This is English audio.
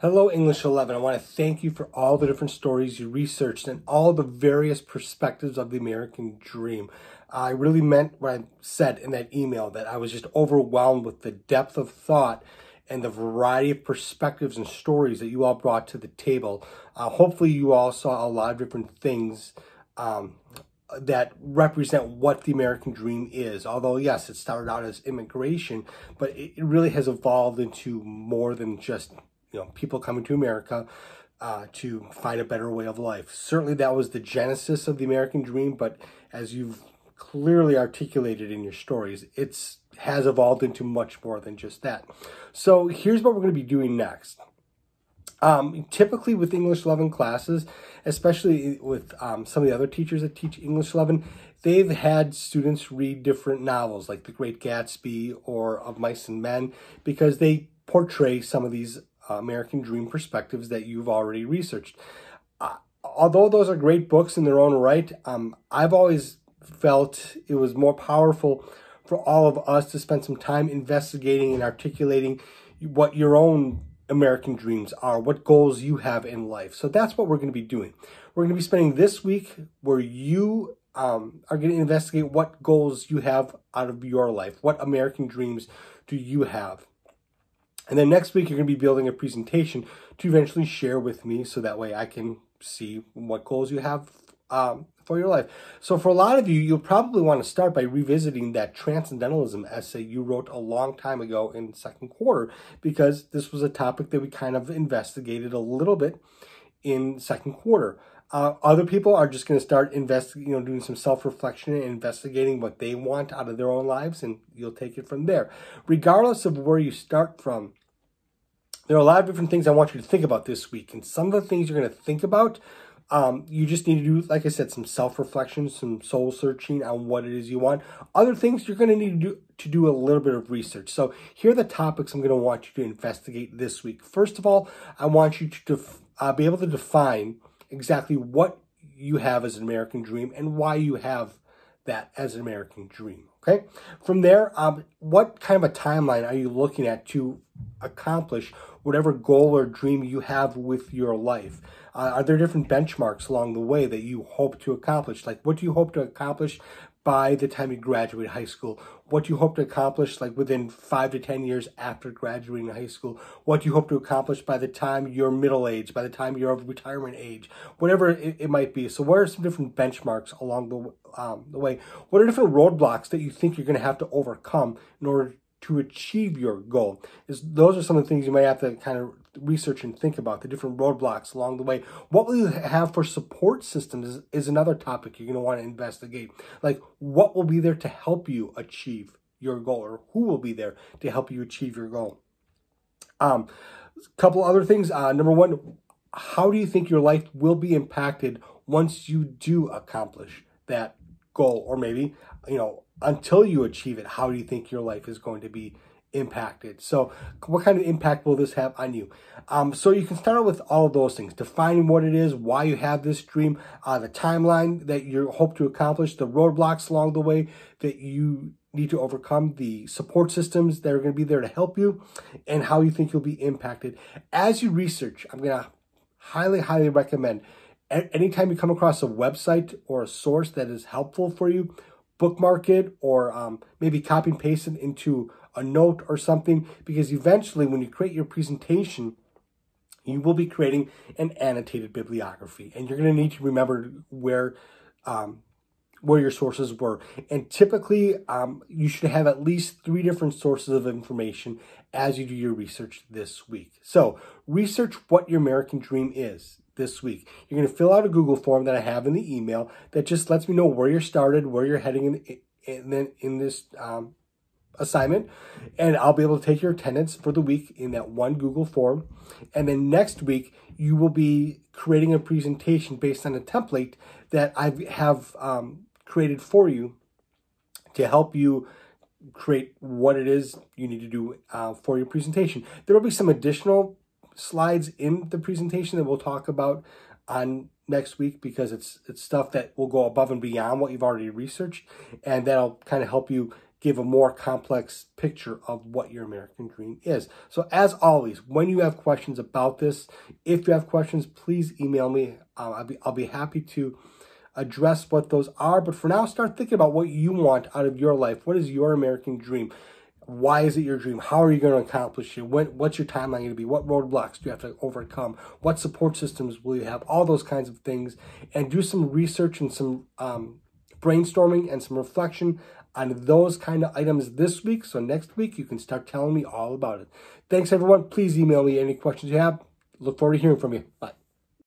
Hello, English 11. I want to thank you for all the different stories you researched and all the various perspectives of the American dream. I really meant what I said in that email that I was just overwhelmed with the depth of thought and the variety of perspectives and stories that you all brought to the table. Uh, hopefully, you all saw a lot of different things um, that represent what the American dream is. Although, yes, it started out as immigration, but it really has evolved into more than just you know people coming to America. Uh, to find a better way of life. Certainly, that was the genesis of the American dream, but as you've clearly articulated in your stories, it's has evolved into much more than just that. So here's what we're going to be doing next. Um, typically with English 11 classes, especially with um, some of the other teachers that teach English 11, they've had students read different novels like The Great Gatsby or Of Mice and Men because they portray some of these American dream perspectives that you've already researched. Uh, although those are great books in their own right, um, I've always felt it was more powerful for all of us to spend some time investigating and articulating what your own American dreams are, what goals you have in life. So that's what we're going to be doing. We're going to be spending this week where you um, are going to investigate what goals you have out of your life. What American dreams do you have? And then next week, you're going to be building a presentation to eventually share with me so that way I can see what goals you have um, for your life. So for a lot of you, you'll probably want to start by revisiting that transcendentalism essay you wrote a long time ago in second quarter, because this was a topic that we kind of investigated a little bit in second quarter. Uh, other people are just going to start investigating, you know, doing some self-reflection and investigating what they want out of their own lives, and you'll take it from there. Regardless of where you start from, there are a lot of different things I want you to think about this week, and some of the things you're going to think about um, you just need to do, like I said, some self-reflection, some soul searching on what it is you want. Other things you're going to need to do to do a little bit of research. So here are the topics I'm going to want you to investigate this week. First of all, I want you to def- uh, be able to define exactly what you have as an American dream and why you have that as an American dream. Okay. From there, um, what kind of a timeline are you looking at to accomplish whatever goal or dream you have with your life? Uh, are there different benchmarks along the way that you hope to accomplish? Like, what do you hope to accomplish by the time you graduate high school? What you hope to accomplish like within five to 10 years after graduating high school? What you hope to accomplish by the time you're middle age, by the time you're of retirement age, whatever it, it might be? So what are some different benchmarks along the, um, the way? What are different roadblocks that you think you're going to have to overcome in order to achieve your goal? Is Those are some of the things you might have to kind of research and think about the different roadblocks along the way. What will you have for support systems is, is another topic you're going to want to investigate. Like what will be there to help you achieve your goal or who will be there to help you achieve your goal. Um, a couple other things. Uh, number one, how do you think your life will be impacted once you do accomplish that goal? Or maybe, you know, until you achieve it, how do you think your life is going to be impacted. So what kind of impact will this have on you? Um, so you can start out with all of those things, defining what it is, why you have this dream, uh, the timeline that you hope to accomplish, the roadblocks along the way that you need to overcome, the support systems that are going to be there to help you, and how you think you'll be impacted. As you research, I'm going to highly, highly recommend anytime you come across a website or a source that is helpful for you, bookmark it or um, maybe copy and paste it into a note or something because eventually when you create your presentation, you will be creating an annotated bibliography and you're going to need to remember where um, where your sources were. And typically, um, you should have at least three different sources of information as you do your research this week. So, research what your American dream is this week. You're going to fill out a Google form that I have in the email that just lets me know where you're started, where you're heading in, in, in, in this um, assignment and I'll be able to take your attendance for the week in that one Google form. And then next week, you will be creating a presentation based on a template that I have um, created for you to help you create what it is you need to do uh, for your presentation. There will be some additional slides in the presentation that we'll talk about on next week because it's it's stuff that will go above and beyond what you've already researched and that'll kind of help you give a more complex picture of what your American dream is. So, as always, when you have questions about this, if you have questions, please email me. Uh, I'll, be, I'll be happy to address what those are. But for now, start thinking about what you want out of your life. What is your American dream? Why is it your dream? How are you going to accomplish it? When, what's your timeline going to be? What roadblocks do you have to overcome? What support systems will you have? All those kinds of things. And do some research and some um, brainstorming and some reflection on those kind of items this week. So next week, you can start telling me all about it. Thanks, everyone. Please email me any questions you have. Look forward to hearing from you. Bye.